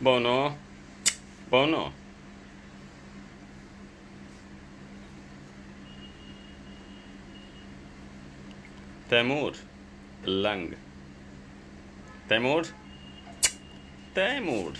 Bono. Bono. Temur. Lang. Temur. Temur.